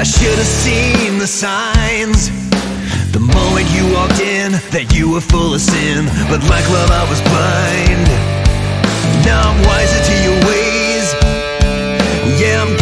I should have seen the signs. The moment you walked in, that you were full of sin. But like love, I was blind. Now I'm wiser to your ways. Yeah, I'm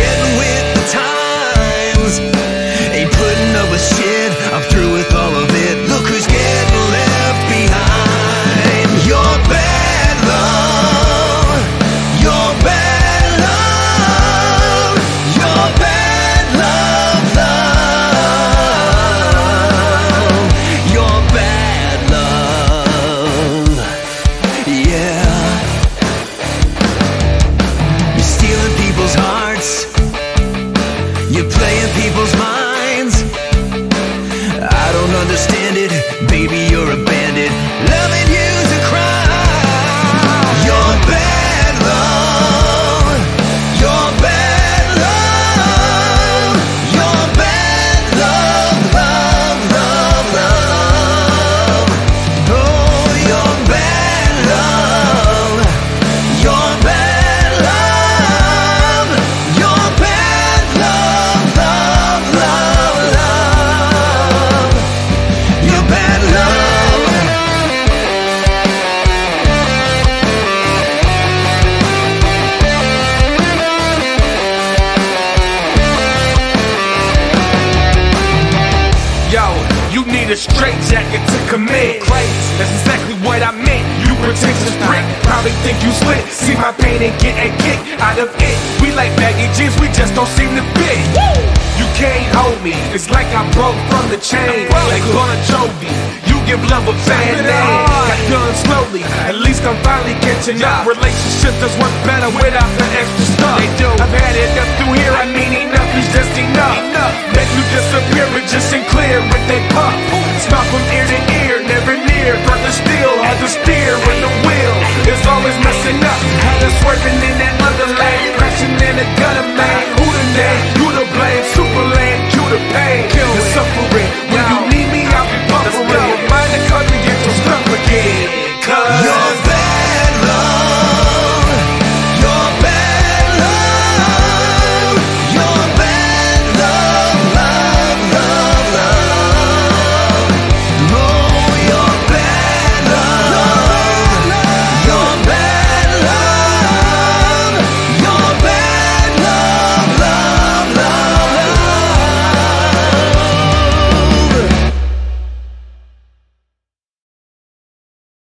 need a straight jacket to commit. That's exactly what I meant. You pretentious prick. Probably think you slick. See my pain and get a kick out of it. We like baggy jeans, we just don't seem to fit. You can't hold me. It's like I broke from the chain. Like Bon Jovi. You give love a bad name. Got done slowly. At least I'm finally catching up. Relationships just work better without the extra stuff. They do. I've had